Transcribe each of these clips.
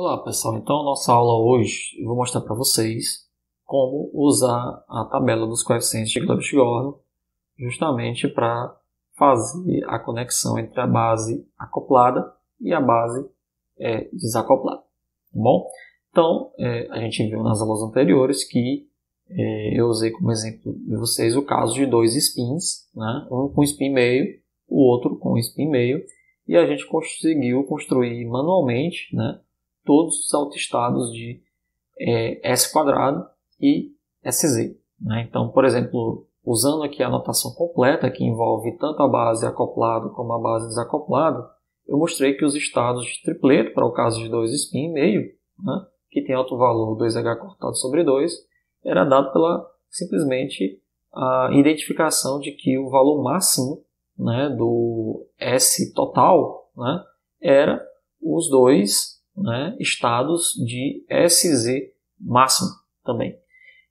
Olá pessoal, então nossa aula hoje eu vou mostrar para vocês como usar a tabela dos coeficientes de Gauss-Gordon justamente para fazer a conexão entre a base acoplada e a base é, desacoplada, tá bom? Então, é, a gente viu nas aulas anteriores que é, eu usei como exemplo de vocês o caso de dois spins, né? um com spin meio, o outro com spin meio, e a gente conseguiu construir manualmente, né? Todos os autoestados de é, S quadrado e SZ. Né? Então, por exemplo, usando aqui a notação completa, que envolve tanto a base acoplada como a base desacoplada, eu mostrei que os estados de tripleto, para o caso de 2 spin meio, né, que tem alto valor 2H cortado sobre 2, era dado pela simplesmente a identificação de que o valor máximo né, do S total né, era os dois né, estados de SZ máximo também.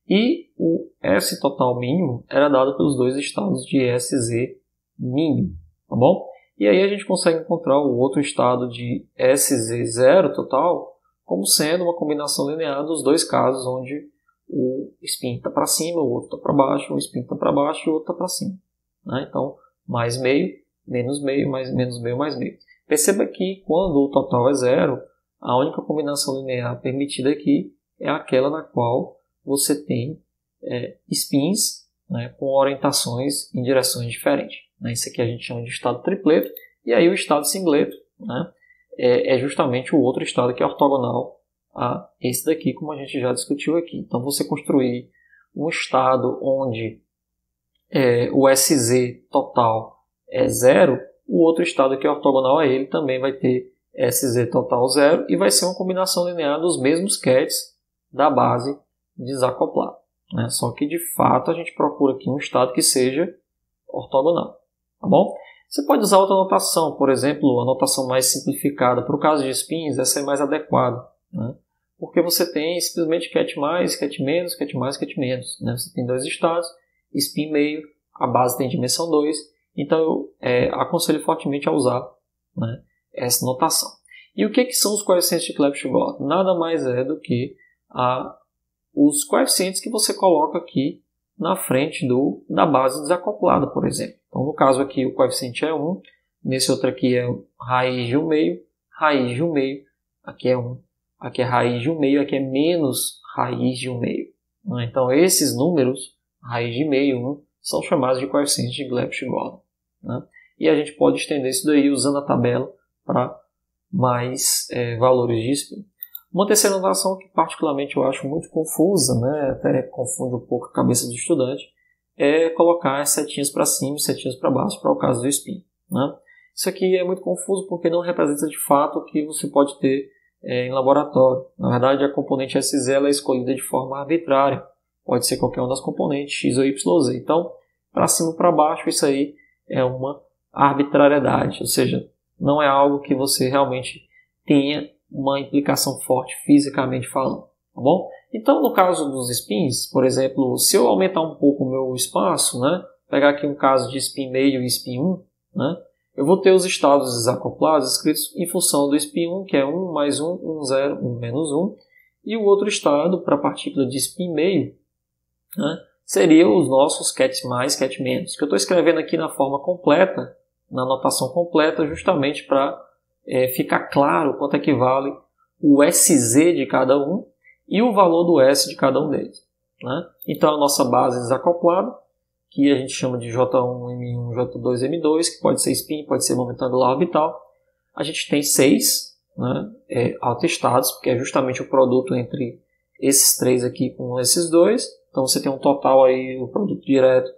E o S total mínimo era dado pelos dois estados de SZ mínimo, tá bom? E aí a gente consegue encontrar o outro estado de SZ0 total como sendo uma combinação linear dos dois casos onde o spin está para cima, o outro está para baixo, o spin está para baixo e o outro está para cima. Né? Então, mais meio, menos meio, mais menos meio, mais meio. Perceba que quando o total é zero, a única combinação linear permitida aqui é aquela na qual você tem é, spins né, com orientações em direções diferentes. Né? Isso aqui a gente chama de estado tripleto, e aí o estado singleto né, é, é justamente o outro estado que é ortogonal a esse daqui, como a gente já discutiu aqui. Então, você construir um estado onde é, o SZ total é zero, o outro estado que é ortogonal a ele também vai ter SZ total zero e vai ser uma combinação linear dos mesmos cats da base desacoplada. Né? Só que de fato a gente procura aqui um estado que seja ortogonal. Tá bom? Você pode usar outra notação, por exemplo, a notação mais simplificada. Para o caso de spins, essa é mais adequada. Né? Porque você tem simplesmente cat mais, cat menos, cat mais, cat menos. Né? Você tem dois estados, spin meio, a base tem dimensão 2. Então eu é, aconselho fortemente a usar né? Essa notação. E o que, que são os coeficientes de Clebsch-Gordan? Nada mais é do que a, os coeficientes que você coloca aqui na frente do, da base desacoplada, por exemplo. Então, no caso aqui, o coeficiente é 1, nesse outro aqui é raiz de 1 meio, raiz de 1 meio, aqui é 1, aqui é raiz de 1 meio, aqui é menos raiz de 1 meio. Né? Então, esses números, raiz de meio, 1, são chamados de coeficientes de Clebsch-Gordan. Né? E a gente pode estender isso daí usando a tabela para mais é, valores de spin. Uma terceira notação que particularmente eu acho muito confusa, né, até confunde um pouco a cabeça do estudante, é colocar as setinhas para cima e setinhas para baixo para o caso do spin. Né? Isso aqui é muito confuso porque não representa de fato o que você pode ter é, em laboratório. Na verdade, a componente SZ é escolhida de forma arbitrária. Pode ser qualquer uma das componentes, X ou YZ. Então, para cima ou para baixo, isso aí é uma arbitrariedade, ou seja, não é algo que você realmente tenha uma implicação forte fisicamente falando, tá bom? Então, no caso dos spins, por exemplo, se eu aumentar um pouco o meu espaço, né, pegar aqui um caso de spin meio e spin 1, né, eu vou ter os estados desacoplados escritos em função do spin 1, que é 1 mais 1, 1, 0, 1 menos 1, e o outro estado, para a partícula de spin meio, né, seria os nossos cat mais, cat menos, que eu estou escrevendo aqui na forma completa, na notação completa, justamente para é, ficar claro quanto equivale o SZ de cada um e o valor do S de cada um deles. Né? Então, a nossa base desacoplada, que a gente chama de J1M1, J2M2, que pode ser spin, pode ser momento angular orbital, a gente tem seis né, é, autoestados, porque é justamente o produto entre esses três aqui com esses dois. Então, você tem um total aí, o produto direto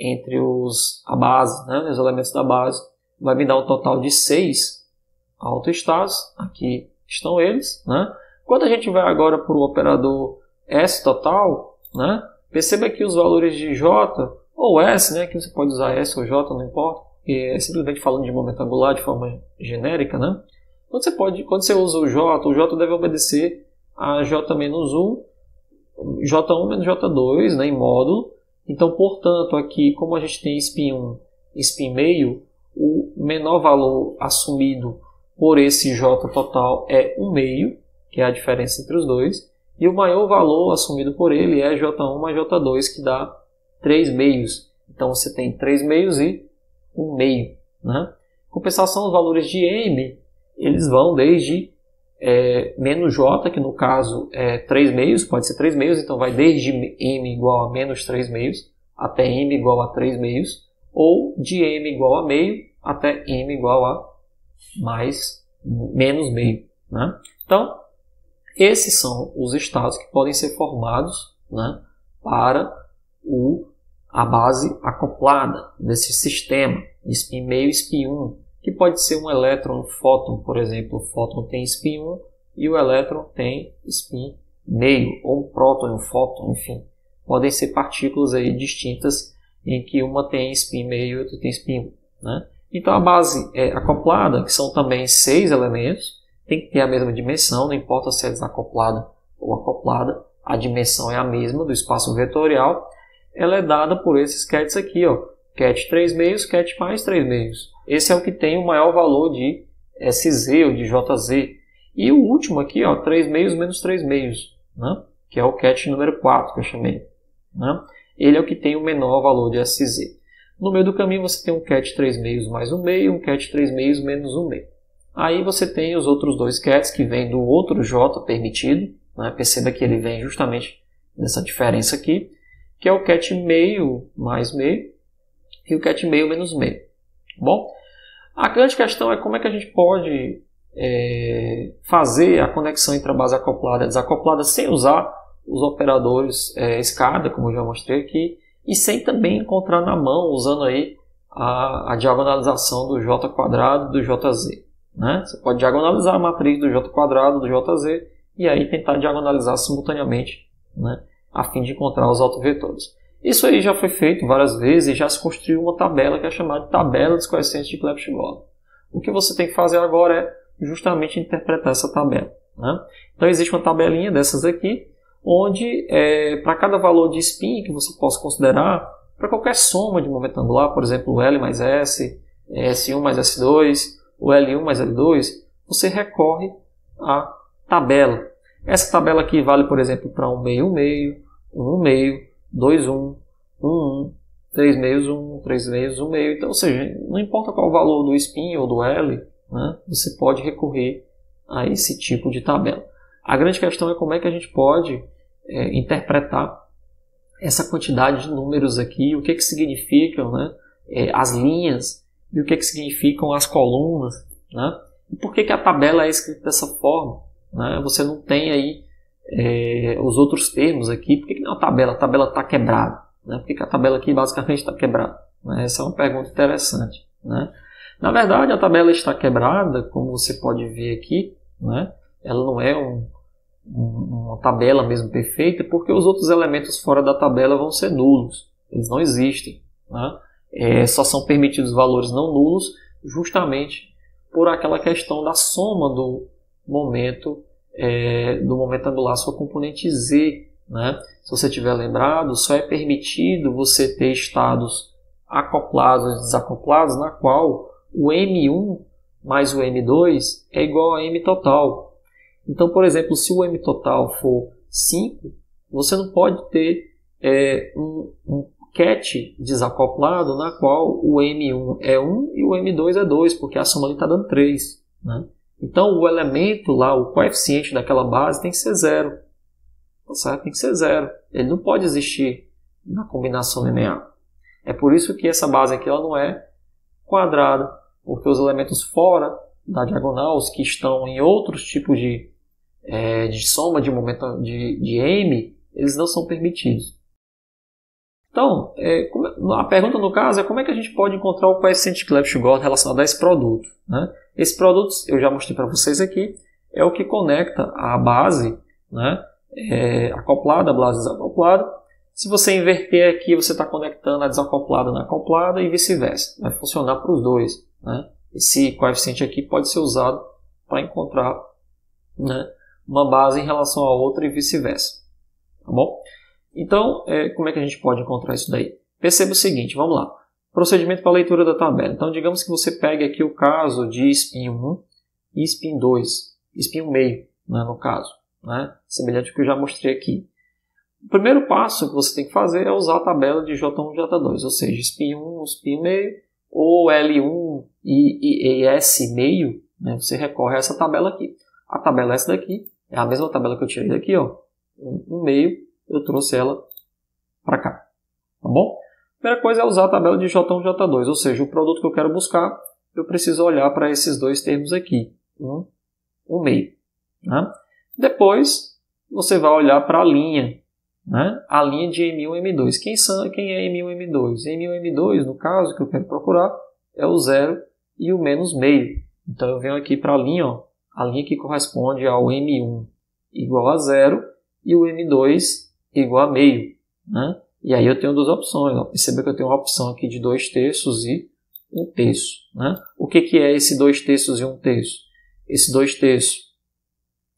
entre os, a base, né, os elementos da base, vai me dar um total de 6 autoestados. Aqui estão eles. Né? Quando a gente vai agora para o operador S total, né, perceba que os valores de J ou S, né, que você pode usar S ou J, não importa, é simplesmente falando de momento angular de forma genérica. Né? Quando, você pode, quando você usa o J, o J deve obedecer a J menos 1, J1 menos J2 né, em módulo, então, portanto, aqui, como a gente tem spin 1 e spin meio, o menor valor assumido por esse J total é 1 meio, que é a diferença entre os dois, e o maior valor assumido por ele é J1 mais J2, que dá 3 meios. Então você tem 3 meios e 1 meio. Né? Compensação, os valores de M, eles vão desde é, menos J, que no caso é 3 meios, pode ser 3 meios, então vai desde M igual a menos 3 meios até M igual a 3 meios, ou de M igual a meio até M igual a mais menos meio. Né? Então, esses são os estados que podem ser formados né, para o, a base acoplada desse sistema, spin meio e spin 1, que pode ser um elétron fóton, por exemplo. O fóton tem spin 1 e o elétron tem spin meio, ou um próton um fóton, enfim. Podem ser partículas aí distintas em que uma tem spin meio e outra tem spin 1. Né? Então a base é acoplada, que são também seis elementos, tem que ter a mesma dimensão, não importa se é desacoplada ou acoplada, a dimensão é a mesma do espaço vetorial. Ela é dada por esses cats aqui, ó, cat 3 meios, cat mais 3 meios. Esse é o que tem o maior valor de SZ ou de JZ. E o último aqui, ó, 3 meios menos 3 meios, né? que é o cat número 4 que eu chamei. Né? Ele é o que tem o menor valor de SZ. No meio do caminho você tem um cat 3 meios mais um meio, um cat 3 meios menos um meio. Aí você tem os outros dois cats que vêm do outro J permitido. Né? Perceba que ele vem justamente nessa diferença aqui, que é o cat meio mais meio e o cat meio menos meio. Bom, a grande questão é como é que a gente pode é, fazer a conexão entre a base acoplada e desacoplada sem usar os operadores é, escada, como eu já mostrei aqui, e sem também encontrar na mão, usando aí a, a diagonalização do j quadrado do jz. Né? Você pode diagonalizar a matriz do j quadrado do jz e aí tentar diagonalizar simultaneamente, né? a fim de encontrar os autovetores. Isso aí já foi feito várias vezes e já se construiu uma tabela que é chamada de tabela dos coeficientes de Clebsch-Gordan. O que você tem que fazer agora é justamente interpretar essa tabela. Né? Então existe uma tabelinha dessas aqui onde é, para cada valor de spin que você possa considerar, para qualquer soma de momento angular, por exemplo, L mais S, S1 mais S2, o L1 mais L2, você recorre à tabela. Essa tabela aqui vale, por exemplo, para 1 meio, 1 meio, 1 meio, 2, 1, 1, 1, 3 meios, 1, 3 meios, 1 meio. Então, ou seja, não importa qual o valor do spin ou do L, né, você pode recorrer a esse tipo de tabela. A grande questão é como é que a gente pode é, interpretar essa quantidade de números aqui, o que, que significam né, é, as linhas e o que, que significam as colunas. Né? E por que, que a tabela é escrita dessa forma? Né? Você não tem aí é, os outros termos aqui. Por que, que não uma tabela? A tabela está quebrada. Né? Por que, que a tabela aqui basicamente está quebrada? Né? Essa é uma pergunta interessante. Né? Na verdade, a tabela está quebrada, como você pode ver aqui, né? ela não é um, uma tabela mesmo perfeita, porque os outros elementos fora da tabela vão ser nulos, eles não existem. Né? É, só são permitidos valores não nulos justamente por aquela questão da soma do momento é, do momento angular sua componente z. Né? Se você tiver lembrado, só é permitido você ter estados acoplados e desacoplados na qual o M1 mais o M2 é igual a M total. Então, por exemplo, se o M total for 5, você não pode ter é, um, um cat desacoplado na qual o M1 é 1 e o M2 é 2, porque a soma ali está dando 3. Né? Então, o elemento lá, o coeficiente daquela base tem que ser zero. Tá certo? Tem que ser zero. Ele não pode existir na combinação linear. É por isso que essa base aqui ela não é quadrada, porque os elementos fora da diagonal, os que estão em outros tipos de, é, de soma de momento de, de m, eles não são permitidos. Então, é, a pergunta no caso é como é que a gente pode encontrar o coeficiente Clebsch-Gordan relacionado a esse produto. Né? Esse produto, eu já mostrei para vocês aqui, é o que conecta a base né, é, acoplada, a base desacoplada. Se você inverter aqui, você está conectando a desacoplada na acoplada e vice-versa. Vai funcionar para os dois. Né? Esse coeficiente aqui pode ser usado para encontrar né, uma base em relação à outra e vice-versa. Tá bom? Então, é, como é que a gente pode encontrar isso daí? Perceba o seguinte, vamos lá. Procedimento para leitura da tabela. Então, digamos que você pegue aqui o caso de spin 1 e spin 2, spin 1 meio. né, no caso, né, semelhante ao que eu já mostrei aqui. O primeiro passo que você tem que fazer é usar a tabela de J1 e J2, ou seja, SPI1, SPI meio, ou L1 e, e, e S meio, né, você recorre a essa tabela aqui. A tabela é essa daqui, é a mesma tabela que eu tirei daqui, ó, um meio, eu trouxe ela para cá, tá bom? Primeira coisa é usar a tabela de J1 e J2, ou seja, o produto que eu quero buscar, eu preciso olhar para esses dois termos aqui, um, um meio. Né? Depois, você vai olhar para a linha, né? a linha de M1 e M2. Quem, são, quem é M1 e M2? M1 e M2, no caso que eu quero procurar, é o zero e o menos meio. Então eu venho aqui para a linha, ó, a linha que corresponde ao M1 igual a zero e o M2 igual a meio. Né? E aí eu tenho duas opções. Perceba que eu tenho uma opção aqui de dois terços e um terço. Né? O que, que é esse dois terços e um terço? Esse dois terços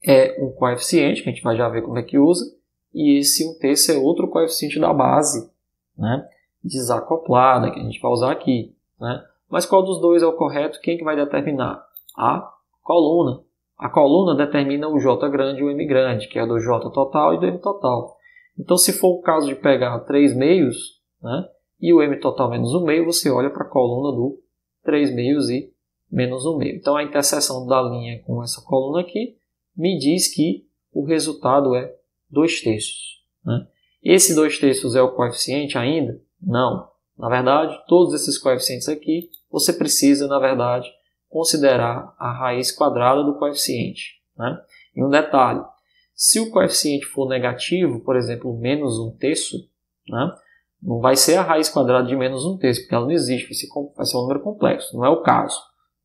é um coeficiente, que a gente vai já ver como é que usa, e esse um terço é outro coeficiente da base, né? desacoplada, que a gente vai usar aqui. Né? Mas qual dos dois é o correto? Quem que vai determinar? A coluna. A coluna determina o J grande e o M grande, que é do J total e do M total. Então, se for o caso de pegar 3 meios, né, e o M total menos 1 meio, você olha para a coluna do 3 meios e menos 1 meio. Então, a interseção da linha com essa coluna aqui me diz que o resultado é 2 terços. Né? Esse 2 terços é o coeficiente ainda? Não. Na verdade, todos esses coeficientes aqui, você precisa, na verdade, considerar a raiz quadrada do coeficiente. Né? E um detalhe, se o coeficiente for negativo, por exemplo, menos um terço, né, não vai ser a raiz quadrada de menos um terço, porque ela não existe, vai ser, vai ser um número complexo. Não é o caso.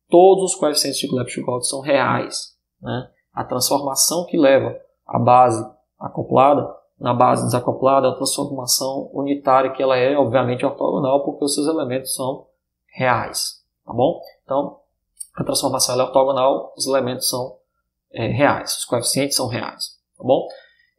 Todos os coeficientes de Clebsch-Gold são reais. Né? A transformação que leva a base acoplada na base desacoplada é uma transformação unitária que ela é, obviamente, ortogonal, porque os seus elementos são reais. Tá bom? Então, a transformação é ortogonal, os elementos são é, reais, os coeficientes são reais tá bom?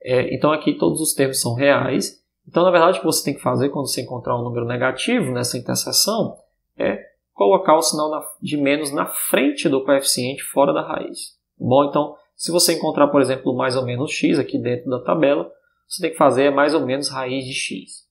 É, então aqui todos os termos são reais. Então, na verdade, o que você tem que fazer quando você encontrar um número negativo nessa interseção é colocar o sinal de menos na frente do coeficiente fora da raiz. Tá bom, então, se você encontrar, por exemplo, mais ou menos x aqui dentro da tabela, você tem que fazer mais ou menos raiz de x.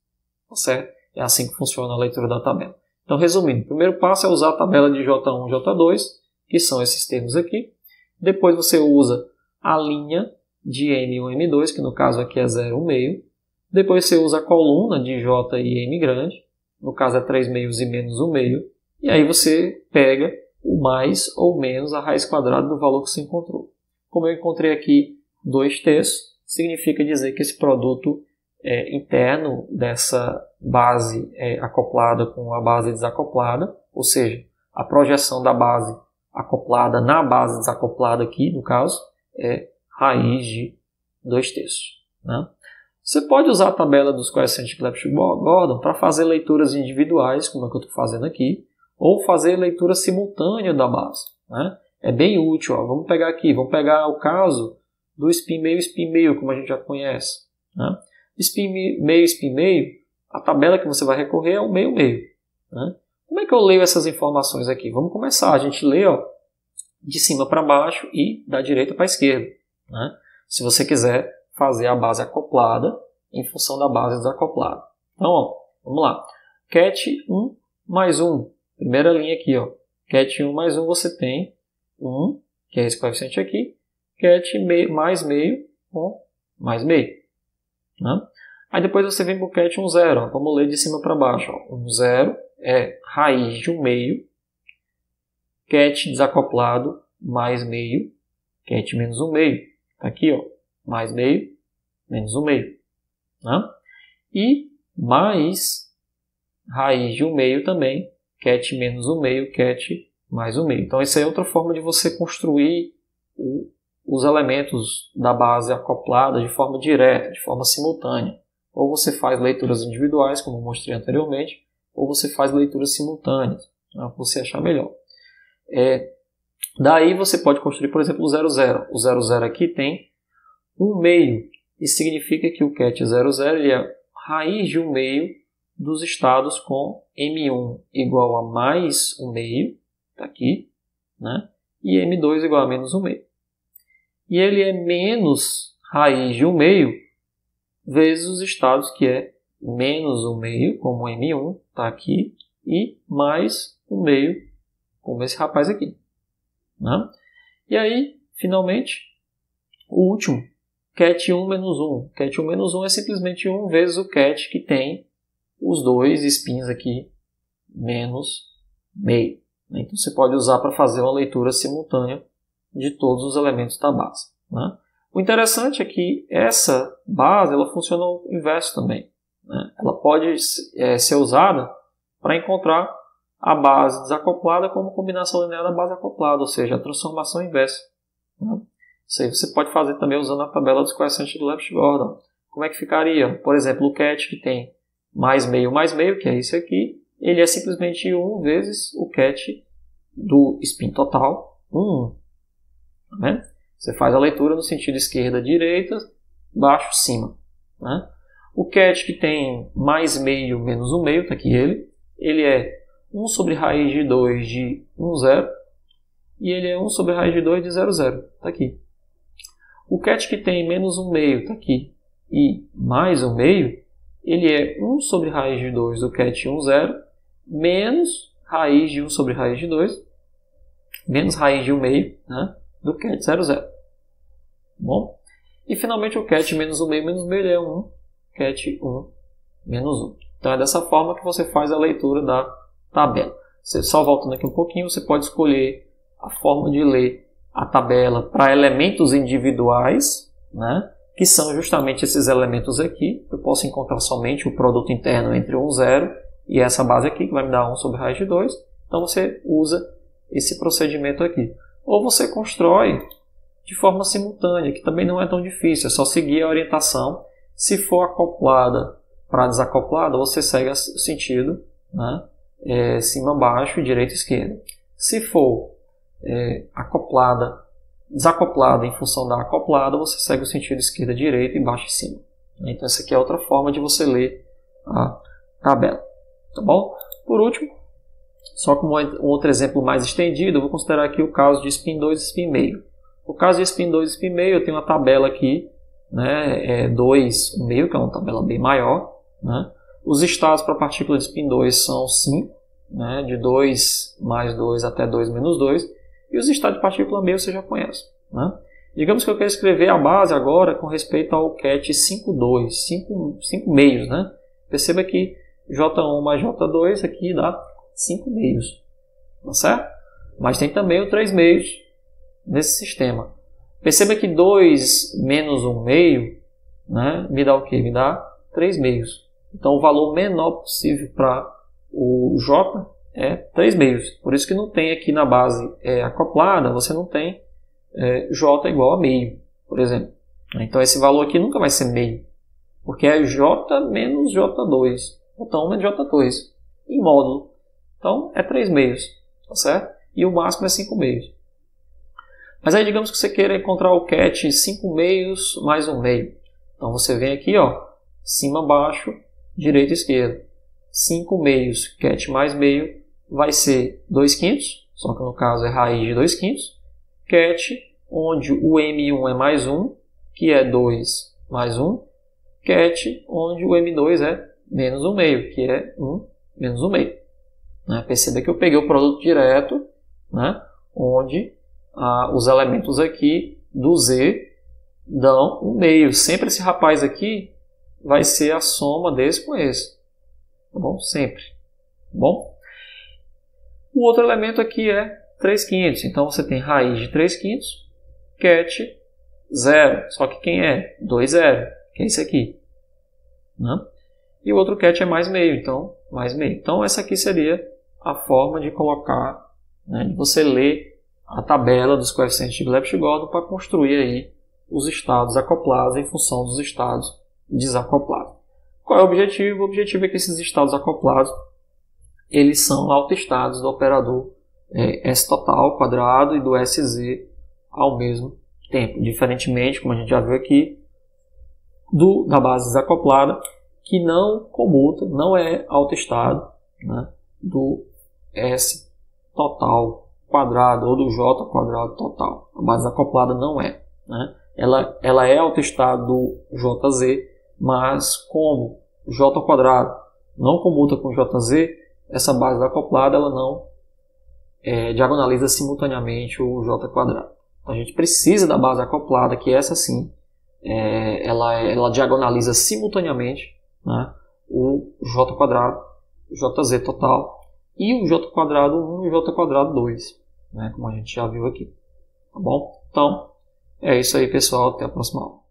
Tá certo? É assim que funciona a leitura da tabela. Então, resumindo, o primeiro passo é usar a tabela de J1 e J2, que são esses termos aqui. Depois você usa a linha de M1 e M2, que no caso aqui é 0,1 Depois você usa a coluna de J e M grande, no caso é 3 meios e menos 1 meio. E aí você pega o mais ou menos a raiz quadrada do valor que você encontrou. Como eu encontrei aqui 2 terços, significa dizer que esse produto é, interno dessa base é, acoplada com a base desacoplada, ou seja, a projeção da base acoplada na base desacoplada aqui, no caso, é raiz de 2 terços. Né? Você pode usar a tabela dos coeficientes de Clebsch-Gordon para fazer leituras individuais, como é que eu estou fazendo aqui, ou fazer leitura simultânea da base. Né? É bem útil. Ó. Vamos pegar aqui, vamos pegar o caso do spin meio spin meio, como a gente já conhece. Né? Spin meio spin meio, a tabela que você vai recorrer é o meio meio. Né? Como é que eu leio essas informações aqui? Vamos começar. A gente lê ó, de cima para baixo e da direita para a esquerda. Né? Se você quiser fazer a base acoplada em função da base desacoplada. Então, ó, vamos lá. Cat 1 mais 1. Primeira linha aqui, ó. Cat 1 mais 1 você tem 1, que é esse coeficiente aqui. Cat meio, mais meio com mais meio. Né? Aí depois você vem para o cat 1, 0. Ó. Vamos ler de cima para baixo. Ó. 1, 0 é raiz de 1 meio. Cat desacoplado mais meio. Cat menos 1 meio. Tá aqui, ó, mais meio, menos um meio. Né? E mais raiz de um meio também, cat menos um meio, cat mais um meio. Então, essa é outra forma de você construir o, os elementos da base acoplada de forma direta, de forma simultânea. Ou você faz leituras individuais, como mostrei anteriormente, ou você faz leituras simultâneas, né, você achar melhor. É, Daí você pode construir, por exemplo, o 00. O 00 aqui tem um meio. Isso significa que o cat 00 ele é raiz de um meio dos estados com M1 igual a mais um meio, está aqui, né? e M2 igual a menos um meio. e ele é menos raiz de 1 meio vezes os estados que é menos 1 meio, como M1 está aqui, e mais 1 meio, como esse rapaz aqui. Né? E aí, finalmente, o último, cat 1 menos 1. Cat 1 menos 1 é simplesmente 1 vezes o cat que tem os dois spins aqui menos meio. Então você pode usar para fazer uma leitura simultânea de todos os elementos da base. Né? O interessante é que essa base ela funciona o inverso também. Né? Ela pode é, ser usada para encontrar a base desacoplada como combinação linear da base acoplada, ou seja, a transformação inversa. Né? Isso aí você pode fazer também usando a tabela dos coeficientes do Left-Gordon. Como é que ficaria? Por exemplo, o cat que tem mais meio mais meio, que é isso aqui, ele é simplesmente 1 vezes o cat do spin total, 1. Né? Você faz a leitura no sentido esquerda, direita, baixo, cima. Né? O cat que tem mais meio menos 1 meio, está aqui ele, ele é 1 sobre raiz de 2 de 1, 0, e ele é 1 sobre raiz de 2 de 0, 0, está aqui. O cat que tem menos 1 meio, está aqui, e mais 1 meio, ele é 1 sobre raiz de 2 do cat 1, 0, menos raiz de 1 sobre raiz de 2, menos raiz de 1 meio, né, do cat 0, 0. Bom? E finalmente o cat menos 1 meio menos meio é 1, cat 1 menos 1. Então é dessa forma que você faz a leitura da tabela. Você, só voltando aqui um pouquinho, você pode escolher a forma de ler a tabela para elementos individuais, né? que são justamente esses elementos aqui. Eu posso encontrar somente o produto interno entre 1 e 0 e essa base aqui, que vai me dar 1 sobre raiz de 2. Então você usa esse procedimento aqui. Ou você constrói de forma simultânea, que também não é tão difícil, é só seguir a orientação. Se for acoplada para desacoplada, você segue o sentido né? É, cima, baixo, direita, esquerda. Se for é, acoplada desacoplada em função da acoplada, você segue o sentido esquerda, direita e baixo e cima. Então essa aqui é outra forma de você ler a tabela. Tá bom? Por último, só como um outro exemplo mais estendido, eu vou considerar aqui o caso de spin 2 e spin meio. No caso de spin 2 e spin meio, eu tenho uma tabela aqui, né, é 2 meio, que é uma tabela bem maior. Né? Os estados para partícula de spin 2 são 5, né, de 2 mais 2 até 2 menos 2. E os estados de partícula meio você já conhece. Né? Digamos que eu quero escrever a base agora com respeito ao CAT 5,2, 5, 5 meios. Né? Perceba que J1 mais J2 aqui dá 5 meios. Tá certo? Mas tem também o 3 meios nesse sistema. Perceba que 2 menos 1 meio né, me dá o que? Me dá 3 meios. Então o valor menor possível para o J é 3 meios. Por isso que não tem aqui na base é, acoplada, você não tem é, J igual a meio, por exemplo. Então esse valor aqui nunca vai ser meio, porque é J menos J2, então menos J2, em módulo. Então é 3 meios, tá certo? E o máximo é 5 meios. Mas aí digamos que você queira encontrar o cat 5 meios mais 1 meio. Então você vem aqui, ó, cima, baixo, direita, esquerda. 5 meios, cat mais meio, vai ser 2 quintos, só que no caso é raiz de 2 quintos, cat, onde o M1 é mais 1, que é 2 mais 1, cat, onde o M2 é menos 1 meio, que é 1 menos 1 meio. Né? Perceba que eu peguei o produto direto, né? onde ah, os elementos aqui do Z dão 1 meio. Sempre esse rapaz aqui vai ser a soma desse com esse. Tá bom? Sempre. Tá bom? O outro elemento aqui é 3 quintos. Então você tem raiz de 3 quintos, cat 0. Só que quem é? 2 0, que é esse aqui. Né? E o outro cat é mais meio, então mais meio. Então essa aqui seria a forma de colocar, né, de você ler a tabela dos coeficientes de Left-Gordon para construir aí os estados acoplados em função dos estados desacoplados. Qual é o objetivo? O objetivo é que esses estados acoplados eles são autoestados do operador é, S total quadrado e do SZ ao mesmo tempo. Diferentemente, como a gente já viu aqui, do, da base desacoplada, que não comuta, não é autoestado né, do S total quadrado ou do J quadrado total. A base desacoplada não é. Né? Ela, ela é autoestado do JZ, mas como J ao quadrado não comuta com JZ, essa base acoplada ela não é, diagonaliza simultaneamente o J quadrado. Então a gente precisa da base acoplada, que essa sim, é, ela, ela diagonaliza simultaneamente né, o J quadrado, JZ total, e o J quadrado 1 e o J quadrado 2, né, como a gente já viu aqui. Tá bom? Então, é isso aí pessoal, até a próxima aula.